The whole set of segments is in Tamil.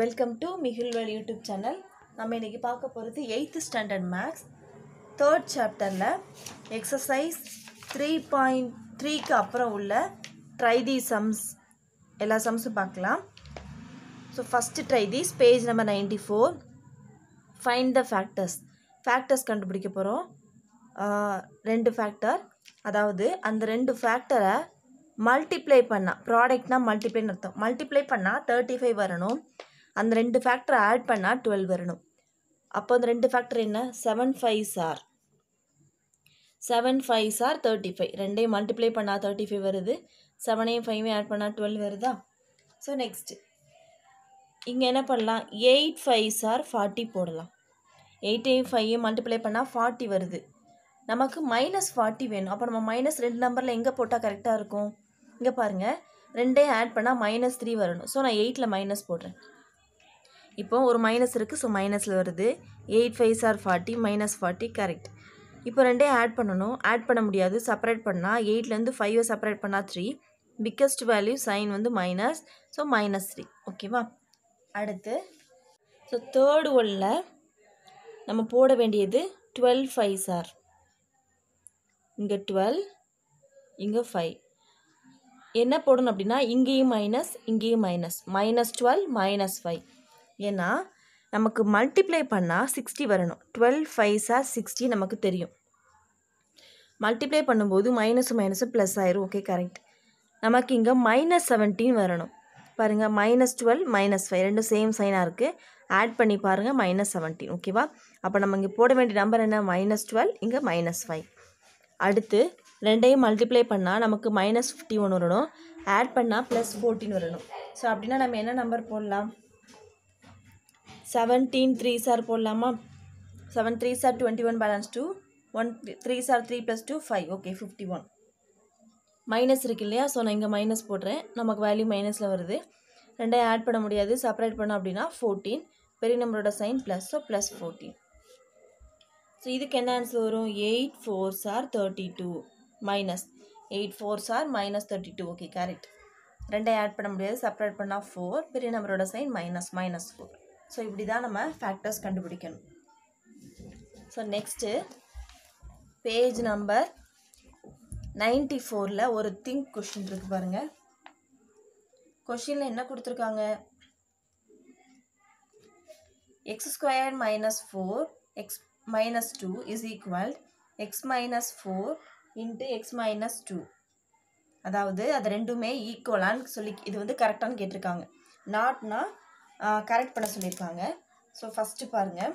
வெல்கம் டு மிகில்வல் யூடியூப் சேனல் நம்ம இன்றைக்கி பார்க்க போகிறது எயித்து ஸ்டாண்டர்ட் மேக்ஸ் தேர்ட் சாப்டரில் எக்ஸசைஸ் த்ரீ பாயிண்ட் த்ரீக்கு அப்புறம் உள்ள ட்ரை தி சம்ஸ் எல்லா சம்ஸும் பார்க்கலாம். So first try these page number ninety four find the factors factors கண்டுபிடிக்க போகிறோம் ரெண்டு ஃபேக்டர் அதாவது அந்த ரெண்டு ஃபேக்டரை மல்டிப்ளை பண்ணால் ப்ராடக்ட்னால் மல்டிப்ளைன்னு அர்த்தம். மல்டிப்ளை பண்ணால் தேர்ட்டி ஃபைவ் வரணும். அந்த ரெண்டு ஃபேக்டரை ஆட் பண்ணால் டுவெல் வரணும். அப்போ அந்த ரெண்டு ஃபேக்டர் என்ன? Seven five are seven five are thirty five ரெண்டையும் மல்டிப்ளை பண்ணால் தேர்ட்டி ஃபைவ் வருது. செவனையும் ஃபைவையும் ஆட் பண்ணால் டுவெல் வருதா? ஸோ நெக்ஸ்ட்டு இங்கே என்ன பண்ணலாம்? எயிட் ஃபைவ் சார் ஃபார்ட்டி போடலாம். எயிட்டையும் ஃபைவையும் மல்டிப்ளை பண்ணால் ஃபார்ட்டி வருது. நமக்கு மைனஸ் ஃபார்ட்டி வேணும். அப்போ நம்ம மைனஸ் ரெண்டு நம்பரில் எங்கே போட்டால் கரெக்டாக இருக்கும்? இங்கே பாருங்கள் ரெண்டையும் ஆட் பண்ணால் மைனஸ் த்ரீ வரணும். ஸோ நான் எயிட்டில் மைனஸ் போடுறேன். இப்போ ஒரு மைனஸ் இருக்குது ஸோ மைனஸில் வருது. Eight five are forty minus forty correct இப்போ ரெண்டே ஆட் பண்ணணும். ஆட் பண்ண முடியாது செப்பரேட் பண்ணால் எயிட்லேருந்து ஃபைவை செப்பரேட் பண்ணால் த்ரீ பிக்கஸ்ட் வேல்யூ சைன் வந்து மைனஸ் ஸோ மைனஸ் த்ரீ ஓகேவா அடுத்து ஸோ தேர்டு ஒன்னில் நம்ம போட வேண்டியது டுவெல் ஃபைவ் சார் இங்கே டுவெல் இங்கே ஃபைவ் என்ன போடணும் அப்படின்னா இங்கேயும் மைனஸ் இங்கேயும் minus minus twelve minus five ஏன்னா நமக்கு மல்டிப்ளை பண்ணால் சிக்ஸ்டி வரணும். டுவெல் ஃபைவ் சார் சிக்ஸ்டி நமக்கு தெரியும். மல்டிப்ளை பண்ணும்போது மைனஸு மைனஸு ப்ளஸ் ஆயிரும். ஓகே கரெக்ட் நமக்கு இங்கே மைனஸ் செவன்டீன் வரணும். பாருங்கள் மைனஸ் டுவெல் மைனஸ் ஃபைவ் ரெண்டும் சேம் சைனாக இருக்குது ஆட் பண்ணி பாருங்கள் மைனஸ் செவன்டீன் ஓகேவா அப்போ நம்ம இங்கே போட வேண்டிய நம்பர் என்ன? மைனஸ் டுவெல் இங்கே மைனஸ் ஃபைவ் அடுத்து ரெண்டையும் மல்டிப்ளை பண்ணால் நமக்கு மைனஸ் ஃபிஃப்டி ஒன் வரணும். ஆட் பண்ணால் ப்ளஸ் ஃபோர்டீன் வரணும். ஸோ அப்படின்னா நம்ம என்ன நம்பர் போடலாம்? செவன்டீன் த்ரீ சார் போடலாமா seven three are twenty one balance two one three are three plus two five okay fifty one minus இருக்கு இல்லையா? ஸோ நான் இங்கே மைனஸ் போடுறேன். நமக்கு வேல்யூ மைனஸில் வருது. ரெண்டையும் ஆட் பண்ண முடியாது. செப்பரேட் பண்ணோம் அப்படின்னா ஃபோர்டீன் பெரிய நம்பரோட sign plus so plus fourteen so இதுக்கு என்ன ஆன்சர் வரும்? Eight four are thirty two minus eight four are minus thirty two okay correct ரெண்டையும் ஆட் பண்ண முடியாது. செப்பரேட் பண்ணால் ஃபோர் பெரிய நம்பரோட sign minus minus four so இப்படி தான் நம்ம ஃபேக்டர்ஸ் கண்டுபிடிக்கணும். So next page number ninety ஃபோரில் ஒரு திங்க் கொஷின் இருக்குது பாருங்கள் கொஷினில் என்ன கொடுத்துருக்காங்க? X square minus four X minus two is equal X minus four into X minus two அதாவது அது ரெண்டுமே ஈக்குவலான்னு சொல்லி இது வந்து கரெக்டானு கேட்டிருக்காங்க. நாட்னா கரெக்ட் பண்ண சொல்லியிருக்காங்க. ஸோ ஃபஸ்ட்டு பாருங்கள்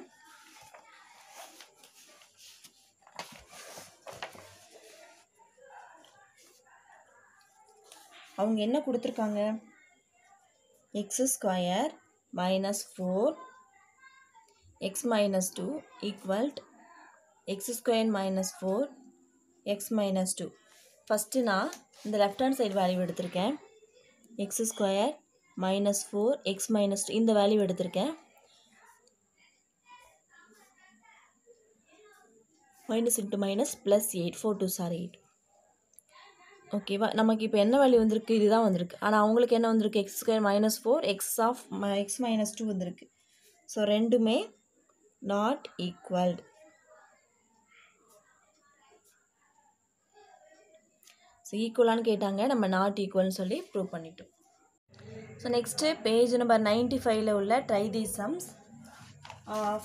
அவங்க என்ன கொடுத்துருக்காங்க? X square minus four X minus two equal to X square minus four X minus two first நான் இந்த லெஃப்ட் ஹேண்ட் சைடு வேல்யூ எடுத்திருக்கேன். X square minus four X minus two இந்த வேல்யூ எடுத்திருக்கேன். Minus into minus plus eight four two are eight ஓகேவா நமக்கு இப்போ என்ன வேல்யூ வந்திருக்கு? இதுதான் வந்திருக்கு. ஆனால் அவங்களுக்கு என்ன வந்திருக்கு? X square minus four X of X minus two வந்திருக்கு. ஸோ ரெண்டுமே நாட் ஈக்குவல்டு ஸோ ஈக்குவலான்னு கேட்டாங்க. நம்ம நாட் ஈக்குவல்னு சொல்லி ப்ரூவ் பண்ணிட்டோம். So next page number ninety ஃபைவ்ல உள்ள try the sums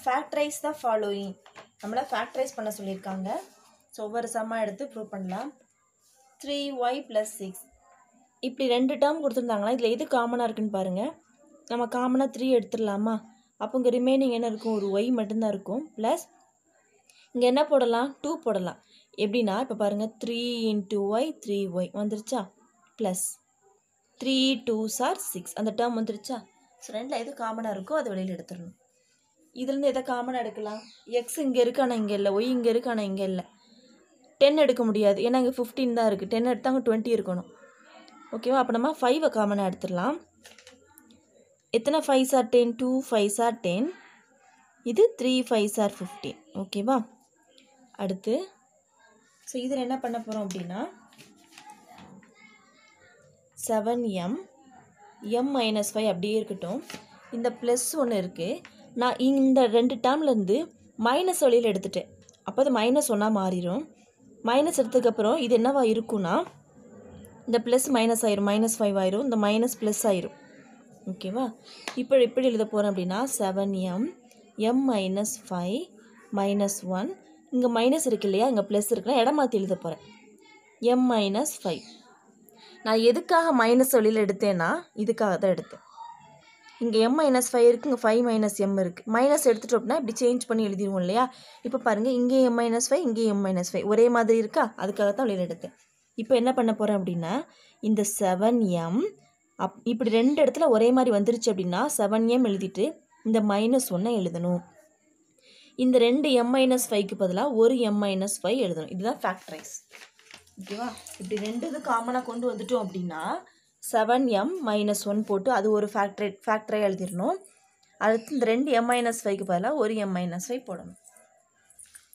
factorise the following நம்மளை ஃபேக்டரைஸ் பண்ண சொல்லியிருக்காங்க. ஸோ ஒவ்வொரு சம்மாக எடுத்து ப்ரூவ் பண்ணலாம். த்ரீ ஒய் ப்ளஸ் சிக்ஸ் இப்படி ரெண்டு டேர்ம் கொடுத்துருந்தாங்களா? இதில் எது காமனாக இருக்குன்னு பாருங்கள் நம்ம காமனாக த்ரீ எடுத்துடலாமா? அப்போ இங்கே ரிமைனிங் என்ன இருக்கும்? ஒரு ஒய் மட்டும்தான் இருக்கும். ப்ளஸ் இங்கே என்ன போடலாம்? டூ போடலாம். எப்படின்னா இப்போ பாருங்கள் three into Y three Y வந்துருச்சா? Plus three two are six அந்த டேர்ம் வந்துருச்சா? ஸோ ரெண்டில் எது காமனாக இருக்கோ அதை வெளியில் எடுத்துடணும். இதுலேருந்து எதை காமனாக எடுக்கலாம்? எக்ஸ் இங்கே இருக்கு ஆனால் இங்கே இல்லை. ஒய் இங்கே இருக்கு ஆனால் இங்கே இல்லை. டென் எடுக்க முடியாது. ஏன்னா இங்கே ஃபிஃப்டீன் தான் இருக்குது டென் எடுத்தால் அங்கே டுவெண்ட்டி இருக்கணும். ஓகேவா அப்போ நம்ம ஃபைவை காமனாக எடுத்துடலாம். எத்தனை five are ten two five are ten இது த்ரீ ஃபைவ் சார் ஃபிஃப்டீன் ஓகேவா அடுத்து ஸோ இதில் என்ன பண்ண போகிறோம் அப்படின்னா seven M M minus five அப்படியே இருக்கட்டும். இந்த ப்ளஸ் ஒன்று இருக்குது நான் இந்த ரெண்டு டேர்ம்லேருந்து மைனஸ் வழியில் எடுத்துட்டேன். அப்போ அது மைனஸ் ஒன்றா மாறிடும் மைனஸ் எடுத்ததுக்கப்புறம் இது என்னவா இருக்கும்னா இந்த ப்ளஸ் மைனஸ் ஆயிரும் மைனஸ் ஃபைவ் ஆயிரும் இந்த மைனஸ் ப்ளஸ் ஆயிரும். ஓகேவா இப்போ எப்படி எழுத போகிறேன் அப்படின்னா seven M M minus five minus one இங்கே மைனஸ் இருக்கு இல்லையா? இங்கே ப்ளஸ் இருக்குன்னா இடம் மாற்றி எழுத போகிறேன் எம் மைனஸ் ஃபைவ் நான் எதுக்காக மைனஸ் வழியில் எடுத்தேன்னா இதுக்காக தான் எடுத்தேன். இங்கே எம் மைனஸ் ஃபைவ் இருக்குது இங்கே ஃபைவ் மைனஸ் எம் இருக்குது மைனஸ் எடுத்துட்டோம் அப்படின்னா இப்படி சேஞ்ச் பண்ணி எழுதிடுவோம் இல்லையா? இப்போ பாருங்கள் இங்கே எம் மைனஸ் ஃபைவ் இங்கே எம் மைனஸ் ஃபைவ் ஒரே மாதிரி இருக்கா? அதுக்காக தான் வழியில் எடுத்தேன். இப்போ என்ன பண்ண போகிறேன் அப்படின்னா இந்த செவன் எம் அப் இப்படி ரெண்டு இடத்துல ஒரே மாதிரி வந்துருச்சு அப்படின்னா செவன் எம் எழுதிட்டு இந்த மைனஸ் ஒன்றை எழுதணும். இந்த ரெண்டு எம் மைனஸ் ஃபைவ்க்கு பதிலாக ஒரு எம் மைனஸ் ஃபைவ் எழுதணும். இதுதான் ஃபேக்டரைஸ் ஓகேவா? இப்படி ரெண்டு இது காமனாக கொண்டு வந்துட்டோம் அப்படின்னா செவன் எம் மைனஸ் ஒன் போட்டு அது ஒரு ஃபேக்டரை ஃபேக்டரை எழுதிடணும். அடுத்து இந்த ரெண்டு எம் மைனஸ் ஃபைவ்க்கு பதிலாக ஒரு எம் மைனஸ் ஃபைவ் போடணும்.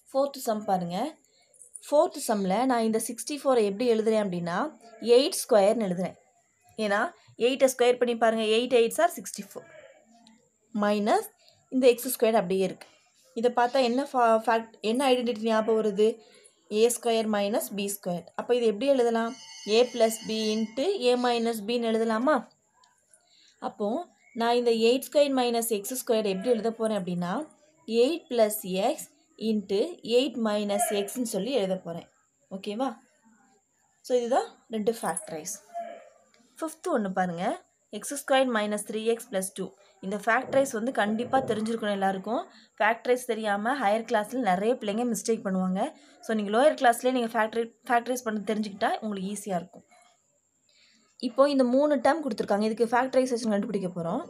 ஃபோர்த்து சம் பாருங்கள் ஃபோர்த்து சம்மில் நான் இந்த சிக்ஸ்டி ஃபோரை எப்படி எழுதுறேன் அப்படின்னா எயிட் ஸ்கொயர்னு எழுதுறேன். ஏன்னா எயிட்டை ஸ்கொயர் பண்ணி பாருங்கள் eight eights are sixty four minus இந்த எக்ஸ் ஸ்கொயர் அப்படியே இருக்குது இதை பார்த்தா என்ன ஃபா ஃபேக்ட் என்ன ஐடென்டிட்டி ஞாபகம் வருது? A square minus B square அப்போ இது எப்படி எழுதலாம்? A plus B into A minus பின்னு எழுதலாமா? அப்போது நான் இந்த eight square minus X square எப்படி எழுத போகிறேன் அப்படின்னா eight plus X into eight minus எக்ஸ்ன்னு சொல்லி எழுத போகிறேன் ஓகேவா ஸோ இதுதான் ரெண்டு ஃபேக்டரைஸ் ஃபிஃப்த்து ஒன்று பாருங்கள் X square minus three X plus two இந்த ஃபேக்ட்ரைஸ் வந்து கண்டிப்பாக தெரிஞ்சிருக்கணும் எல்லாருக்கும். ஃபேக்ட்ரைஸ் தெரியாமல் ஹையர் கிளாஸில் நிறைய பிள்ளைங்க மிஸ்டேக் பண்ணுவாங்க. ஸோ நீங்கள் லோயர் கிளாஸ்லேயே நீங்கள் ஃபேக்ட்ரி ஃபேக்ட்ரைஸ் பண்ண தெரிஞ்சுக்கிட்டா உங்களுக்கு ஈஸியாக இருக்கும். இப்போ இந்த மூணு டேர்ம் கொடுத்துருக்காங்க. இதுக்கு ஃபேக்ட்ரைசேஷன் கண்டுபிடிக்க போகிறோம்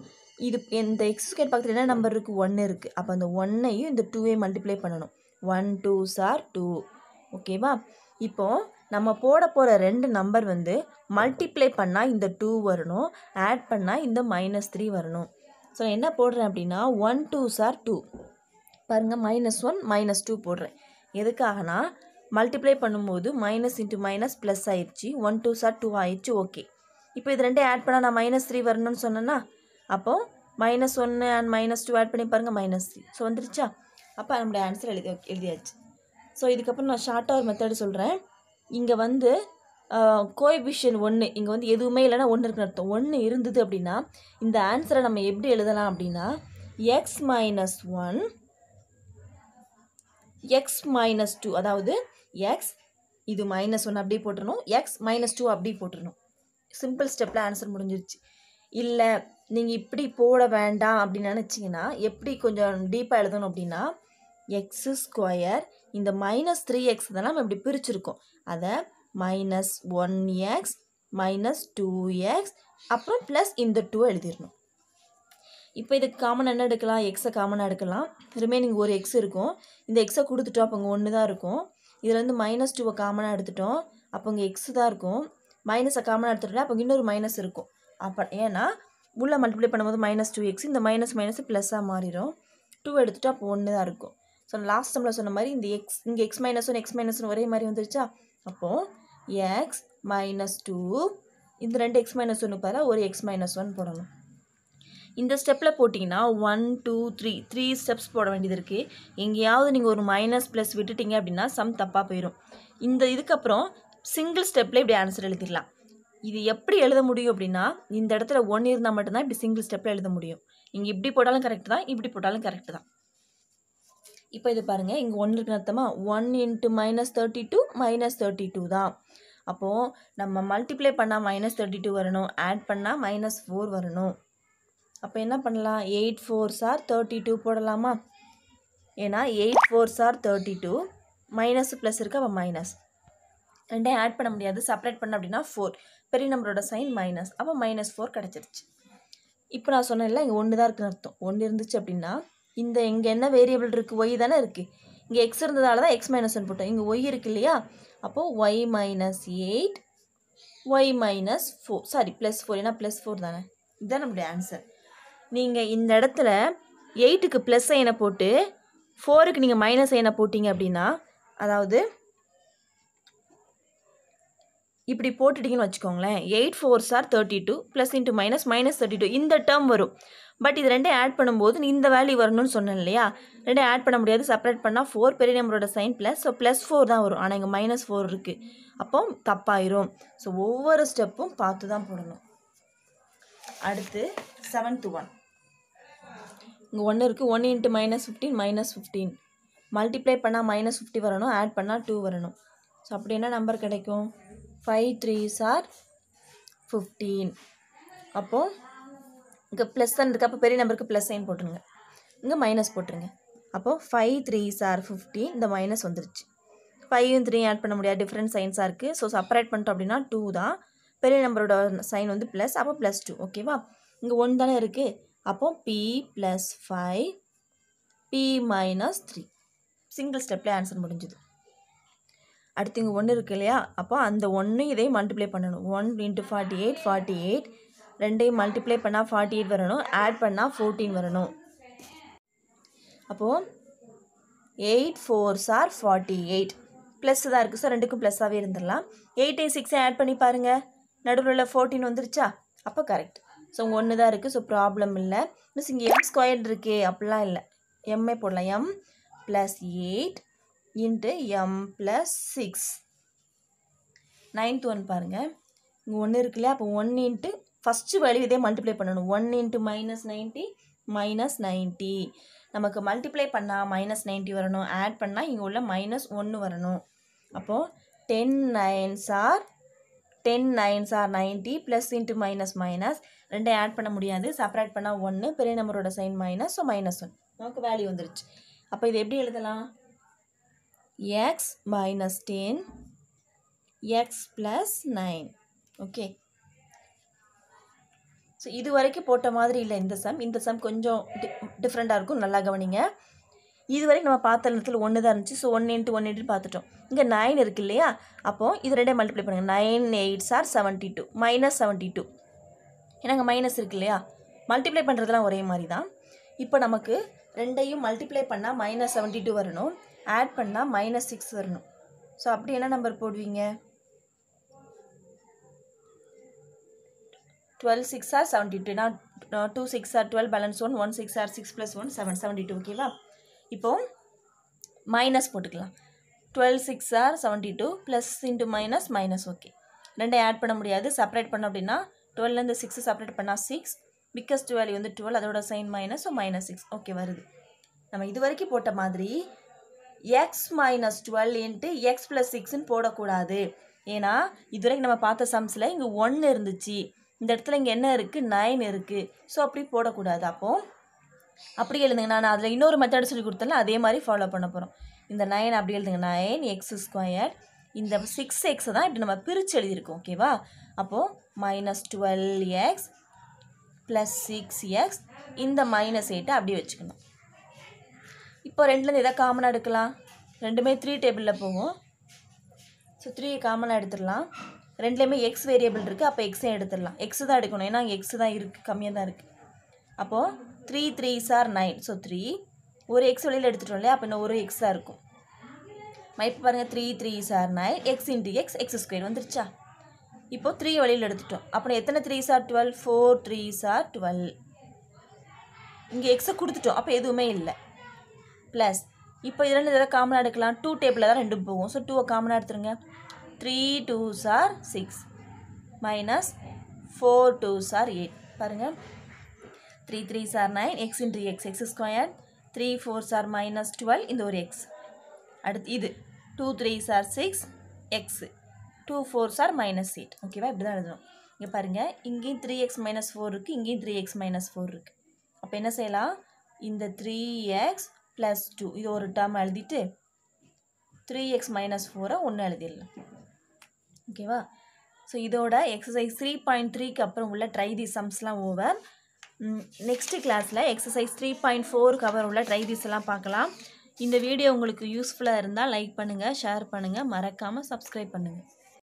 இது இந்த எக்ஸ் ஸ்கொயர் பக்கத்தில் என்ன நம்பர் இருக்குது ஒன்று இருக்குது அப்போ அந்த ஒன்னையும் இந்த டூவே மல்டிப்ளை பண்ணணும். ஒன் டூ சார் டூ ஓகேவா இப்போது நம்ம போட போகிற ரெண்டு நம்பர் வந்து மல்டிப்ளை பண்ணால் இந்த டூ வரணும். ஆட் பண்ணால் இந்த மைனஸ் த்ரீ வரணும். ஸோ என்ன போடுறேன் அப்படின்னா ஒன் டூ சார் டூ பாருங்கள் மைனஸ் ஒன் மைனஸ் டூ போடுறேன். எதுக்காகனா மல்டிப்ளை பண்ணும்போது மைனஸ் இன்ட்டு மைனஸ் ப்ளஸ் ஆயிடுச்சு. ஒன் டூ சார் டூ ஆயிடுச்சு ஓகே இப்போ இது ரெண்டையும் ஆட் பண்ணால் நான் மைனஸ் த்ரீ வரணும்னு சொன்னேன்னா அப்போது மைனஸ் ஒன்று அண்ட் மைனஸ் டூ ஆட் பண்ணி பாருங்கள் மைனஸ் த்ரீ ஸோ வந்துருச்சா? அப்போ நம்மளுடைய ஆன்சர் எழுதி எழுதியாச்சு. ஸோ இதுக்கப்புறம் நான் ஷார்ட்டாக ஒரு மெத்தடு சொல்கிறேன் இங்கே வந்து கோஎபிஷியன் ஒன்று இங்கே வந்து எதுவுமே இல்லைன்னா ஒன்று இருக்குன்னு அர்த்தம். ஒன்று இருந்தது அப்படின்னா இந்த ஆன்சரை நம்ம எப்படி எழுதலாம் அப்படின்னா X minus one X minus two அதாவது எக்ஸ் இது மைனஸ் ஒன் அப்படியே போட்டுருணும் எக்ஸ் மைனஸ் டூ அப்படியே போட்டுருணும் சிம்பிள் ஸ்டெப்பில் ஆன்சர் முடிஞ்சிருச்சு. இல்லை நீங்கள் இப்படி போட வேண்டாம் அப்படின்னு நினச்சிங்கன்னா எப்படி கொஞ்சம் டீப்பாக எழுதணும் அப்படின்னா எக்ஸ் ஸ்கொயர் இந்த மைனஸ் த்ரீ எக்ஸ் தான் நம்ம இப்படி பிரிச்சிருக்கோம். அதை minus one x minus two x அப்புறம் ப்ளஸ் இந்த டூ எழுதிடணும். இப்போ இதுக்கு காமன் என்ன எடுக்கலாம்? எக்ஸை காமனாக எடுக்கலாம். ரிமைனிங் ஒரு எக்ஸ் இருக்கும். இந்த எக்ஸை கொடுத்துட்டோம் அப்போ இங்கே ஒன்று தான் இருக்கும். இதில் வந்து மைனஸ் டூவை காமனாக எடுத்துட்டோம். அப்போ இங்கே எக்ஸ் தான் இருக்கும். மைனஸை காமனாக எடுத்துட்டோம்னா அப்போ இன்னொரு மைனஸ் இருக்கும். அப்போ ஏன்னா உள்ளே மல்டிப்ளை பண்ணும்போது மைனஸ் டூ எக்ஸ் இந்த மைனஸ் மைனஸ் ப்ளஸ்ஸாக மாறிடும். டூ எடுத்துட்டா அப்போ ஒன்று தான் இருக்கும். ஸோ லாஸ்ட் டைமில் சொன்ன மாதிரி இந்த எக்ஸ் இங்கே x minus one x minus one ஒரே மாதிரி வந்துருச்சா? அப்போது எக்ஸ் மைனஸ் டூ இந்த ரெண்டு எக்ஸ் மைனஸ் ஒன்று பதிலாக ஒரு எக்ஸ் மைனஸ் ஒன் போடணும். இந்த ஸ்டெப்பில் போட்டிங்கன்னா one two three three steps போட வேண்டியது இருக்குது எங்கேயாவது நீங்கள் ஒரு மைனஸ் ப்ளஸ் விட்டுட்டீங்க அப்படின்னா சம் தப்பாக போயிடும் இந்த இதுக்கப்புறம் சிங்கிள் ஸ்டெப்பில் இப்படி ஆன்சர் எழுதிடலாம். இது எப்படி எழுத முடியும் அப்படின்னா இந்த இடத்துல ஒன் இருந்தால் மட்டும்தான் இப்படி சிங்கிள் ஸ்டெப்பில் எழுத முடியும். இங்கே இப்படி போட்டாலும் கரெக்ட் தான் இப்படி போட்டாலும் கரெக்ட் தான். இப்போ இது பாருங்கள் இங்கே ஒன்று இருக்குன்னு அர்த்தமா? One into minus thirty two minus thirty two தான். அப்போது நம்ம மல்டிப்ளை பண்ணால் மைனஸ் தேர்ட்டி டூ வரணும் ஆட் பண்ணால் மைனஸ் ஃபோர் வரணும். அப்போ என்ன பண்ணலாம்? Eight four sir thirty two போடலாமா? ஏன்னா eight four sir thirty two minus plus இருக்கு அப்போ மைனஸ் ரெண்டையும் ஆட் பண்ண முடியாது செப்பரேட் பண்ண அப்படின்னா ஃபோர் பெரிய நம்பரோட சைன் மைனஸ் அப்போ மைனஸ் ஃபோர் கிடச்சிருச்சு. இப்போ நான் சொன்னேன்ல இங்கே ஒன்று தான் இருக்குன்னு அர்த்தம். ஒன்று இருந்துச்சு அப்படின்னா இந்த இங்கே என்ன வேரியபிள் இருக்குது ஒய் தானே இருக்குது இங்கே எக்ஸ் இருந்ததால தான் எக்ஸ் மைனஸ் ஒன் போட்டோம். இங்கே ஒய் இருக்கு இல்லையா? அப்போது y minus eight y minus four sorry plus four ஏன்னா ப்ளஸ் ஃபோர் தானே. இதுதான் நம்மளுடைய ஆன்சர் நீங்கள் இந்த இடத்துல எயிட்டுக்கு ப்ளஸ் சைனை போட்டு ஃபோருக்கு நீங்கள் மைனஸ் சைனை போட்டிங்க அப்படின்னா அதாவது இப்படி போட்டுட்டிங்கன்னு வச்சுக்கோங்களேன். Eight four sir thirty two plus into minus minus thirty two இந்த டேர்ம் வரும். பட் இது ரெண்டையும் ஆட் பண்ணும்போது நீ இந்த வேல்யூ வரணும்னு சொன்னேன் இல்லையா? ரெண்டையும் ஆட் பண்ண முடியாது. செப்பரேட் பண்ணால் ஃபோர் பெரிய நம்பரோட sign plus so plus four தான் வரும். ஆனால் இங்கே மைனஸ் ஃபோர் இருக்குது அப்போ தப்பாயிரும். ஸோ ஒவ்வொரு ஸ்டெப்பும் பார்த்து தான் போடணும். அடுத்து செவன்த்து ஒன் இங்கே ஒன்று இருக்குது one into minus fifteen minus fifteen multiply பண்ணால் மைனஸ் ஃபிஃப்டி வரணும். ஆட் பண்ணால் டூ வரணும். ஸோ அப்படி என்ன நம்பர் கிடைக்கும்? ஃபைவ் த்ரீ சார் ஃபிஃப்டீன் அப்போது இங்கே ப்ளஸ் தான் அப்போ பெரிய நம்பருக்கு ப்ளஸ் சைன் போட்டுருங்க. இங்கே மைனஸ் போட்டுருங்க. அப்போது ஃபைவ் த்ரீ சார் ஃபிஃப்டீன் இந்த மைனஸ் வந்துருச்சு. ஃபைவும் த்ரீ ஆட் பண்ண முடியாது. டிஃப்ரெண்ட் சைன்ஸாக இருக்குது ஸோ செப்பரேட் பண்ணிட்டோம் அப்படின்னா டூ தான். பெரிய நம்பரோட சைன் வந்து ப்ளஸ் அப்போ ப்ளஸ் டூ ஓகேவா இங்கே ஒன் தானே இருக்குது அப்போ b plus five b minus three single ஸ்டெப்பில் ஆன்சர் முடிஞ்சுது. அடுத்து இங்கே ஒன்று இருக்கு இல்லையா? அப்போ அந்த ஒன்று இதையும் மல்டிப்ளை பண்ணணும். One into forty eight forty eight ரெண்டையும் மல்டிப்ளை பண்ணால் ஃபார்ட்டி எயிட் வரணும். ஆட் பண்ணால் ஃபோர்டீன் வரணும். அப்போது eight four sir forty eight plus தான் இருக்குது ஸோ ரெண்டுக்கும் ப்ளஸ்ஸாகவே இருந்துடலாம். எயிட்டையும் சிக்ஸையும் ஆட் பண்ணி பாருங்கள் நடுவில் உள்ள ஃபோர்டீன் வந்துருச்சா? அப்போ கரெக்ட் ஸோ உங்கள் ஒன்று தான் இருக்குது ஸோ ப்ராப்ளம் இல்லை. மிஸ் இங்கே எம் ஸ்கொயர் இருக்கே. அப்படிலாம் இல்லை. எம்ஏ போடலாம். M plus eight into m plus six ninth one பாருங்கள் இங்கே ஒன்று இருக்குல்ல அப்போ ஒன் இன்ட்டு ஃபஸ்ட்டு வேல்யூ இதே மல்டிப்ளை பண்ணணும். One into minus ninety minus ninety நமக்கு மல்டிப்ளை பண்ணால் மைனஸ் நைன்ட்டி வரணும். ஆட் பண்ணால் இங்கே உள்ள மைனஸ் ஒன்று வரணும். அப்போது ten nines are ten nines are ninety plus into minus minus ரெண்டையும் ஆட் பண்ண முடியாது. செப்பரேட் பண்ணால் ஒன்று பெரிய நம்பரோட sign minus so minus one நமக்கு வேல்யூ வந்துருச்சு. அப்போ இது எப்படி எழுதலாம்? X minus ten x plus nine okay so இது வரைக்கும் போட்ட மாதிரி இல்லை இந்த சம் இந்த சம் கொஞ்சம் டி டிஃப்ரெண்ட்டாக இருக்கும். நல்லா கவனிங்க. இது வரைக்கும் நம்ம பார்த்த இடத்துல ஒன்று தான் இருந்துச்சு. So one into one into பார்த்துட்டோம். இங்கே நைன் இருக்கு இல்லையா? அப்போது இது ரெண்டே மல்டிப்ளை பண்ணுங்கள் nine eight sir seventy two minus seventy two ஏன்னா அங்கே மைனஸ் இருக்கு இல்லையா? மல்டிப்ளை பண்ணுறதுலாம் ஒரே மாதிரி தான். இப்போ நமக்கு ரெண்டையும் மல்டிப்ளை பண்ணால் மைனஸ் செவன்ட்டி டூ வரணும். ஆட் பண்ணால் மைனஸ் சிக்ஸ் வரணும். ஸோ அப்படி என்ன நம்பர் போடுவீங்க? Twelve six are seventy two நான் two six are twelve balance one one six are six plus one seven seventy two ஓகேவா இப்போது மைனஸ் போட்டுக்கலாம். Twelve six are seventy two plus into minus minus okay ரெண்டையும் ஆட் பண்ண முடியாது. செப்பரேட் பண்ணோம் அப்படின்னா டுவெல்லேருந்து சிக்ஸ் செப்பரேட் பண்ணால் சிக்ஸ் பிக்கஸ்ட் வேல்யூ வந்து டுவெல் அதோட sign minus so minus six okay வருது. நம்ம இது வரைக்கும் போட்ட மாதிரி x minus twelve into x plus சிக்ஸ்ன்னு போடக்கூடாது. ஏன்னா இது வரைக்கும் நம்ம பார்த்த சம்ஸில் இங்கே ஒன்று இருந்துச்சு. இந்த இடத்துல இங்கே என்ன இருக்குது நைன் இருக்குது ஸோ அப்படி போடக்கூடாது. அப்போது அப்படி எழுதுங்க நான் அதில் இன்னொரு மெத்தட் சொல்லி கொடுத்தல அதே மாதிரி ஃபாலோ பண்ண போகிறோம் இந்த நைன் அப்படி எழுதுங்க. நைன் எக்ஸ் ஸ்கொயர் இந்த சிக்ஸ் எக்ஸை தான் இப்படி நம்ம பிரித்து எழுதியிருக்கோம் ஓகேவா அப்போது minus twelve x plus six x இந்த மைனஸ் எயிட்டை அப்படியே வச்சுக்கணும். இப்போ ரெண்டுலேருந்து எதை காமனாக எடுக்கலாம். ரெண்டுமே த்ரீ டேபிளில் போகும். ஸோ த்ரீ காமனாக எடுத்துடலாம். ரெண்டுலேயுமே எக்ஸ் வேரியபிள் இருக்குது அப்போ எக்ஸையும் எடுத்துடலாம். எக்ஸ் தான் எடுக்கணும். ஏன்னா அங்கே எக்ஸ் தான் இருக்குது கம்மியாக தான் இருக்குது அப்போது three three sir nine so three ஒரு எக்ஸ் வெளியில் எடுத்துட்டோம் இல்லையா? அப்போ இன்னும் ஒரு எக்ஸ் தான் இருக்கும். இப்போ பாருங்கள் three three sir nine x into x x square வந்துருச்சா? இப்போது த்ரீ வழியில் எடுத்துட்டோம். அப்புறம் எத்தனை three sir twelve four three sir twelve இங்கே எக்ஸை கொடுத்துட்டோம். அப்போ எதுவுமே இல்லை. ப்ளஸ் இப்போ இதில் இதில் காமனாக எடுக்கலாம். டூ டேபிளில் தான் ரெண்டும் போகும். ஸோ டூவை காமனாக எடுத்துருங்க. Three two sir six minus four two sir eight பாருங்கள் three three sir nine x into x x square three four sir minus twelve இந்த ஒரு எக்ஸ் அடுத்து இது. Two three sir six x two four sir minus eight ஓகேவா இப்படி தான் எழுதணும். இங்கே பாருங்கள் இங்கேயும் த்ரீ எக்ஸ் மைனஸ் ஃபோர் இருக்குது இங்கேயும் த்ரீ எக்ஸ் மைனஸ் ஃபோர் இருக்குது அப்போ என்ன செய்யலாம்? இந்த த்ரீ எக்ஸ் ப்ளஸ் டூ இது ஒரு டேர்ம் எழுதிட்டு த்ரீ எக்ஸ் மைனஸ் ஃபோரை ஒன்று எழுதிடலாம். ஓகேவா ஸோ இதோட எக்ஸசைஸ் த்ரீ பாயிண்ட் த்ரீக்கு அப்புறம் உள்ள ட்ரை தி சம்ஸ்லாம் ஓவர் நெக்ஸ்ட்டு கிளாஸில் எக்ஸசைஸ் த்ரீ பாயிண்ட் ஃபோருக்கு அப்புறம் உள்ள ட்ரை திஸ் எல்லாம் பார்க்கலாம். இந்த வீடியோ உங்களுக்கு யூஸ்ஃபுல்லாக இருந்தால் லைக் பண்ணுங்கள் ஷேர் பண்ணுங்கள் மறக்காமல் சப்ஸ்கிரைப் பண்ணுங்கள்